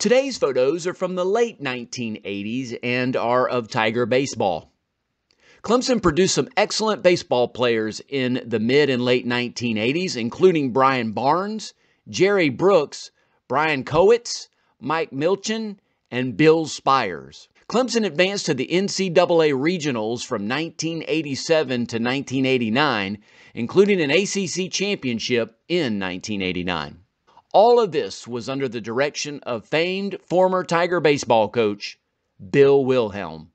Today's photos are from the late 1980s and are of Tiger baseball. Clemson produced some excellent baseball players in the mid and late 1980s, including Brian Barnes, Jerry Brooks, Brian Kowitz, Mike Milchin, and Bill Spiers. Clemson advanced to the NCAA regionals from 1987 to 1989, including an ACC championship in 1989. All of this was under the direction of famed former Tiger baseball coach Bill Wilhelm.